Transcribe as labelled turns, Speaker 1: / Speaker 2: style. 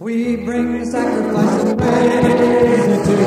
Speaker 1: We bring sacrifice and praise